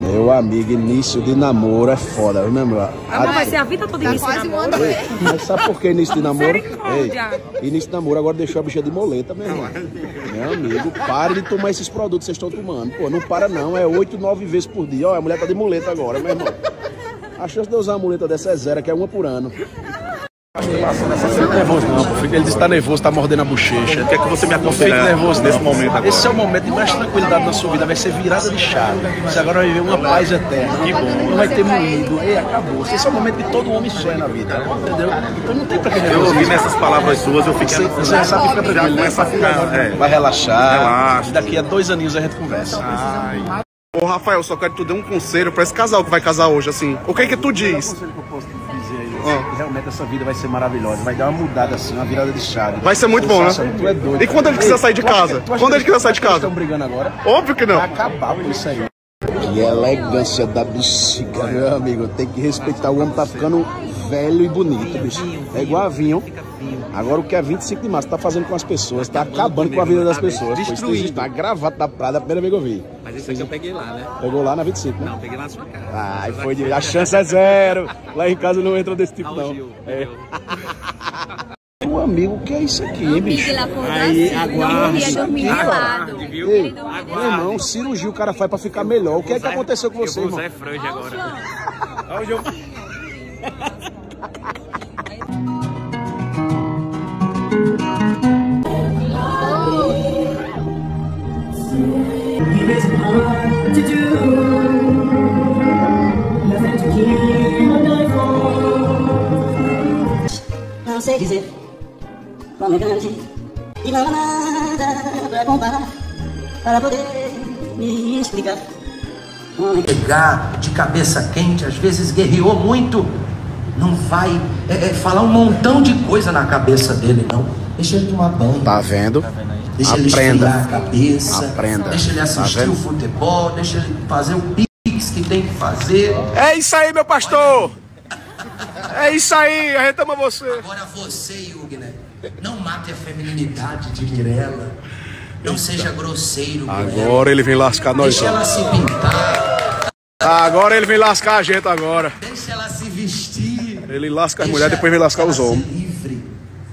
Meu amigo, início de namoro é foda, viu, meu irmão? Amor, vai ser a vida toda início de quase namoro. um ano. Ei, Mas sabe por que início de namoro? Ei, início de namoro agora deixou a bicha de moleta, meu irmão. Meu amigo, pare de tomar esses produtos que vocês estão tomando. Pô, não para não, é 8, 9 vezes por dia. Ó, a mulher tá de muleta agora, meu irmão. A chance de eu usar uma muleta dessa é zero, que é uma por ano. Nervoso não, pô. Fique- Ele disse que tá nervoso, tá mordendo a bochecha. O que é que você me aconselha nervoso nesse momento agora? Esse é o momento de mais tranquilidade na sua vida. Vai ser virada de chave. Você agora vai viver uma paz eterna. Que bom. Não vai ter moído. Ei, acabou. Esse é o momento que todo homem sonha na vida. Entendeu? Então não tem pra que Eu ouvi nessas palavras suas, eu fiquei. Você, você já sabe que tranquilo. começa a ficar. É. Vai relaxar. Relaxa. Daqui a dois aninhos a gente conversa. Ô Rafael, só quero te dar um conselho pra esse casal que vai casar hoje, assim. O que que tu diz? É realmente essa vida vai ser maravilhosa. Vai dar uma mudada assim, uma virada de chave. Vai ser muito bom, né? Tu é doido. E quando ele quiser sair de casa? Quando que- ele quiser sair de casa? Estão brigando agora? Óbvio que não. Vai acabar com isso aí. Que elegância da bexiga, meu amigo. Tem que respeitar. O homem tá ficando velho e bonito, bicho. É igual a vinho. Agora o que é 25 de março tá fazendo com as pessoas, tá acabando com a vida das pessoas. Destruindo. Tá gravado da Prada, a primeira vez que eu vi. Mas esse aqui eu peguei lá, né? Pegou lá na 25, né? Não, peguei lá na sua casa. Ai, foi de... A chance é zero. Lá em casa não entra desse tipo, não. Gil. É. Meu amigo, o que é isso aqui, hein, bicho? Ele acordou assim, não viu? Ei, meu irmão, cirurgia o cara faz pra ficar melhor. O que é que aconteceu com você, Eu irmão? vou usar é franja agora. Hoje eu... Não sei dizer como é grande e não há nada pra comparar para poder me explicar. É pegar de cabeça quente, às vezes guerreou muito, não vai é, é, falar um montão de coisa na cabeça dele, não. Deixa ele tomar banho. Tá vendo? Deixa ele Aprenda. esfriar a cabeça. Aprenda. Deixa ele Tá assistir vendo? o futebol, deixa ele fazer o pix que tem que fazer. É isso aí, meu pastor! É isso aí, a gente ama você. Agora você, Yugner, não mate a feminilidade de Mirella. Não seja grosseiro. Agora ele vem lascar nós. Deixa ela se pintar, Agora ele vem lascar a gente agora. deixa ela se vestir. Ele lasca as mulheres, depois vem lascar os homens. livre.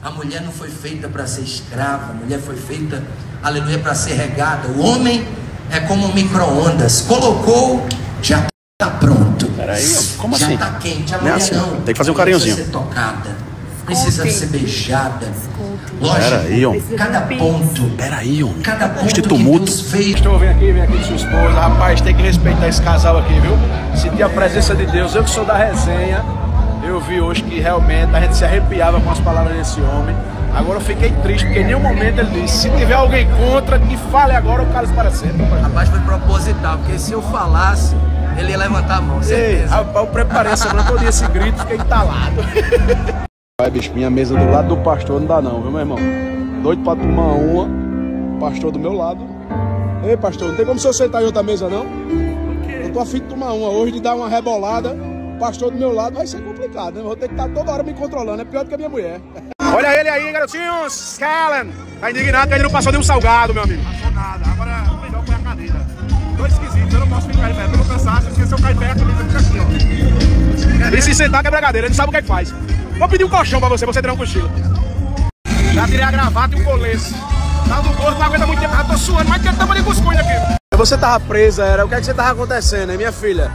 A mulher não foi feita para ser escrava, a mulher foi feita, aleluia, para ser regada. O homem é como um micro-ondas. Colocou, já está pronto. Peraí, como já assim? está quente. A Não é mulher assim, não. tem que fazer um carinhozinho. Ser tocada, precisa ser beijada. Lógico, Peraí, homem. cada ponto, Peraí, homem. cada ponto Este que tumulto. Deus fez. Pastor, vem aqui, vem aqui de sua esposa. Rapaz, tem que respeitar esse casal aqui, viu? Sentir a presença de Deus. Eu que sou da resenha, eu vi hoje que realmente a gente se arrepiava com as palavras desse homem. Agora eu fiquei triste, porque em nenhum momento ele disse: se tiver alguém contra, que fale agora o cara para sempre. Rapaz, foi proposital, porque se eu falasse, ele ia levantar a mão, Ei, certeza. rapaz, eu preparei a semana toda esse grito, fiquei entalado. Vai, bicho, minha mesa do lado do pastor não dá não, viu, meu irmão? Doido pra tomar uma, pastor do meu lado. Ei, pastor, não tem como o senhor sentar em outra mesa, não? Eu tô afim de tomar uma hoje, de dar uma rebolada. Pastor do meu lado vai ser complicado, né? Vou ter que estar toda hora me controlando, é pior do que a minha mulher. Olha ele aí, garotinhos! Callan! Tá indignado que ele não passou de um salgado, meu amigo. Passou nada, agora o melhor foi a cadeira. Dois esquisitos, eu não posso ficar em pé pelo cansaço, porque se eu cair pé, a camisa fica aqui, ó. E se sentar quebra a cadeira, ele não sabe o que, é que faz. Vou pedir um colchão pra você, você tirar um cochilo. Já tirei a gravata e o colete. Tá do gordo, não aguenta muito tempo, já tô suando, mas tem tampa de cuscuz aqui. Você tava presa, era? O que é que você tava acontecendo, hein, minha filha?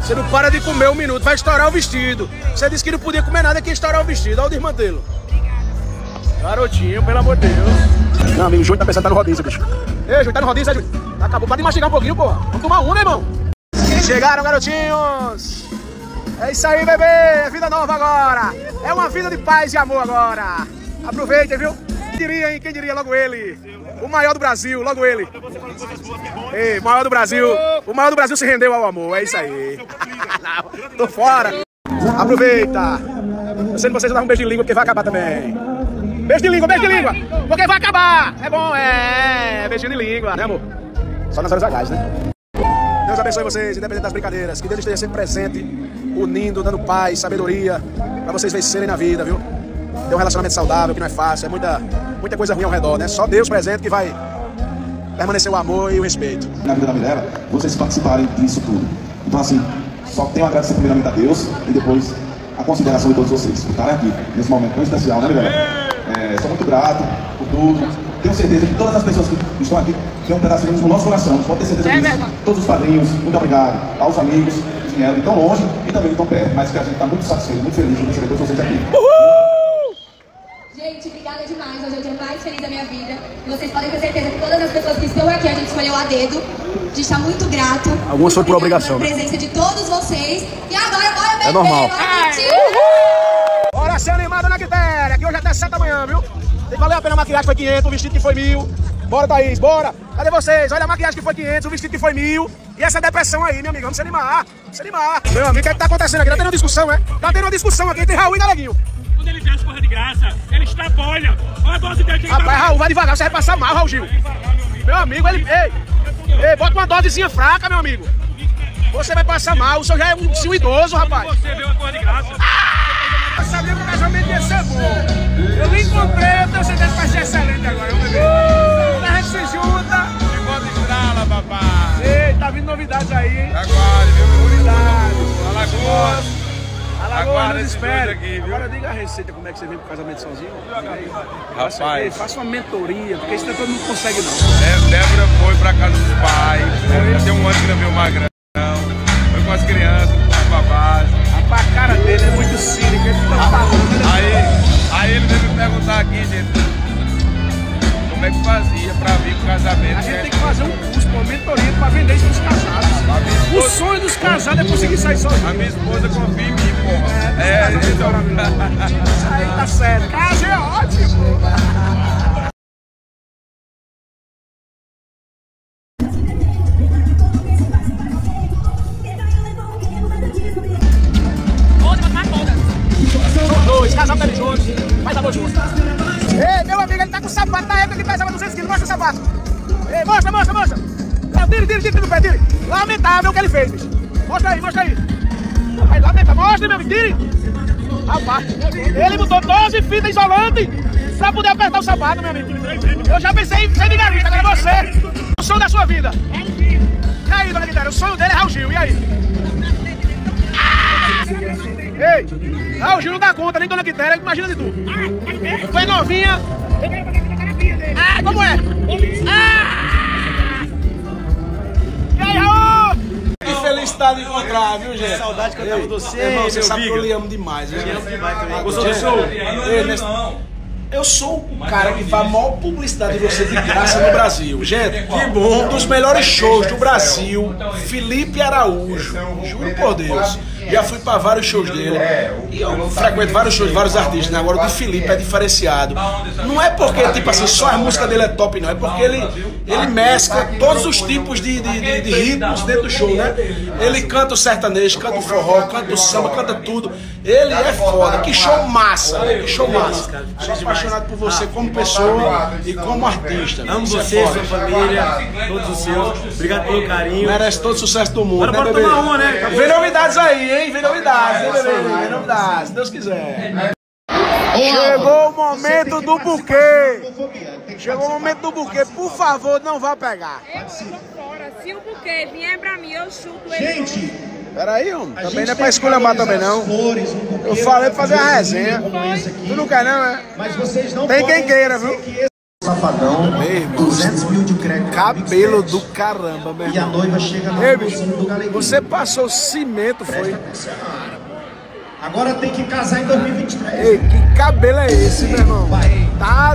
Você não para de comer um minuto, vai estourar o vestido. Você disse que não podia comer nada que ia estourar o vestido. Olha o desmantelo. Garotinho, pelo amor de Deus. Meu amigo, o Júnior tá pensando que tá no rodízio, bicho. Ei, Júnior, tá no rodízio, é, Júnior? Acabou, para de mastigar um pouquinho, porra. Vamos tomar um, né, irmão? Chegaram, garotinhos. É isso aí, bebê. É vida nova agora. É uma vida de paz e amor agora. Aproveitem, viu? Quem diria, hein? Quem diria? Logo ele. O maior do Brasil, logo ele. Ei, maior do Brasil. O maior do Brasil se rendeu ao amor. É isso aí. Tô fora. Aproveita. Eu sei que vocês vão dar um beijo de língua porque vai acabar também. Beijo de língua, beijo de língua. Porque vai acabar. É bom, é. Beijinho de língua, né, amor? Só nas horas vagais, né? Deus abençoe vocês, independente das brincadeiras. Que Deus esteja sempre presente, unindo, dando paz, sabedoria, pra vocês vencerem na vida, viu? ter um relacionamento saudável, que não é fácil, é muita, muita coisa ruim ao redor, né? Só Deus presente que vai permanecer o amor e o respeito. na vida da Mirella, vocês participarem disso tudo. Então, assim, só tenho a agradecer primeiramente a Deus e depois a consideração de todos vocês por estarem aqui nesse momento tão especial, né, Mirella? É, sou muito grato por tudo. Tenho certeza que todas as pessoas que estão aqui têm um pedacinho no nosso coração. Pode ter certeza disso. Todos os padrinhos, muito obrigado. Aos amigos que vieram de tão longe e também de tão perto, mas que a gente está muito satisfeito, muito feliz de receber todos vocês aqui. Gente, obrigada demais. Hoje é o dia mais feliz da minha vida. E vocês podem ter certeza que todas as pessoas que estão aqui a gente escolheu a dedo. A gente está muito grato. Algumas foram por obrigação, pela né? presença de todos vocês. E agora, bora beber. normal. Bora. Bora ser animado na quitéria, que hoje é até 7 da manhã, viu? Valer a pena a maquiagem que foi 500, o vestido que foi mil. Bora, Thaís, bora. Cadê vocês? Olha a maquiagem que foi 500, o vestido que foi mil. E essa depressão aí, meu amigo, vamos se animar. Vamos se animar. Meu amigo, o que é que tá acontecendo aqui? Tá tendo uma discussão, é? Tá tendo uma discussão aqui entre Raul e Galeguinho. Quando ele as coisas de graça, ele extrapola. Olha a dose dele ele Rapaz, tá... Raul, vai devagar, você vai passar mal, Raul Gil. Meu amigo, ele. Ei, ei, bota uma dosezinha fraca, meu amigo. Você vai passar mal, o senhor já é um senhor idoso, rapaz. Você vê uma coisa de graça. Eu sabia que o casamento ia ser bom. Eu me encontrei, eu tenho certeza que vai ser excelente agora, vamos ver. A gente se junta. De bota estrala, papai. Ei, tá vindo novidades aí, hein? Aguarde, viu? Novidades. Alagoas. Alagoas, nos doido aqui, viu? Agora diga a receita, como é que você vem pro casamento sozinho. Rapaz. faça uma mentoria, porque isso não é todo mundo consegue, não. É, Débora foi pra casa dos pais. É, Tem um ano que não viu o Magrão. Foi com as crianças, com os babás. Rapaz, a cara dele é muito cínica, ele fica falando. ele- Aí, aí ele veio me perguntar aqui, gente, como é que fazia pra vir pro casamento. A gente né? tem que fazer um curso, uma mentoria pra vender isso pros casados. O sonho dos casados é conseguir sair A sozinho. minha esposa confia em mim, porra. É, É, então. Isso aí tá certo. Pesava 200 quilos, mostra o sapato. Ei, mostra, mostra, mostra. Não, tire, tire, tire do pé, tire. Lamentável o que ele fez, bicho. Mostra aí, mostra aí. Aí, lamenta, mostra, meu amigo, tire. Rapaz, ele botou 12 fitas isolantes pra poder apertar o sapato, meu amigo. Eu já pensei em ser vigarista, agora você. O sonho da sua vida. E aí, dona Guilherme, o sonho dele é Raul Gil, e aí? Ei, Raul Gil não dá conta, nem dona Quitéria, imagina de tudo. Tu é novinha. Ah, como é? Ah! E aí, Raul? Que felicidade de encontrar, viu, gente? Saudade que eu tava de você. Irmão, você sabe que eu lhe amo demais, viu? Gostou do show? Nesse- Eu sou o cara que faz a maior publicidade de você de graça no Brasil. Gente, que bom. Um dos melhores shows do Brasil, Felipe Araújo. Juro por Deus. Já fui pra vários shows dele. E eu frequento vários shows de vários artistas, né? Agora o do Felipe é diferenciado. Não é porque, tipo assim, só a música dele é top, não. É porque ele, ele mescla todos os tipos de, de, de- de ritmos dentro do show, né? Ele canta o sertanejo, canta o forró, canta o samba, canta tudo. Ele é foda. Que show massa. Que show massa. Sou apaixonado por você como pessoa e como artista. Amo é você, sua família, todos os seus. Obrigado pelo carinho. Merece todo o sucesso do mundo, Bora, né, bora tomar uma, né? Vem novidades aí, hein? Vem novidades, hein, bebê? Vem novidades, se Deus quiser. Chegou o momento do buquê. Chegou o momento do buquê. Por favor, não vá pegar. Eu tô fora. Se o buquê vier pra mim, eu chuto ele. Peraí, homem. Também não é pra esculhambar também, não. Eu falei pra fazer a resenha. Tu não quer, não, é? Mas vocês não Tem quem queira, viu? Safadão, 200 mil de crédito. Cabelo do caramba, meu E a noiva chega no Ei, do Galeguinho. você passou cimento, foi? Agora tem que casar em 2023. Ei, que cabelo é esse, meu irmão? Tá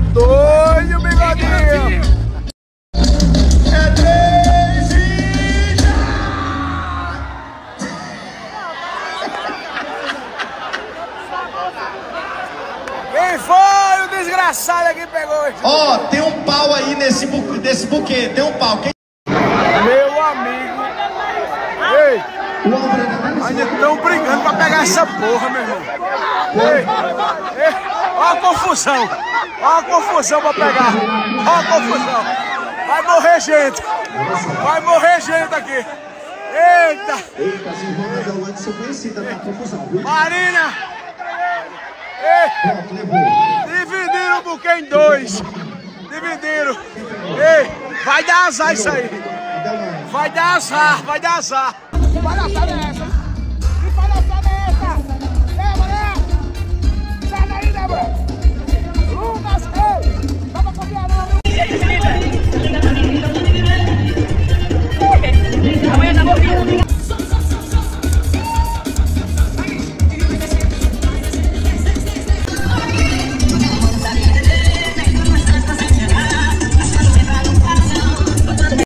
ainda estão brigando pra pegar essa porra, meu irmão. Ei, ei, a confusão. Ó a confusão pra pegar. Ó a confusão. Vai morrer gente. Vai morrer gente aqui. Eita. Marina! Levou. Dividiram o buquê em dois. Dividiram. Ei, vai dar azar isso aí. Vai dar azar, vai dar azar. Palhaçada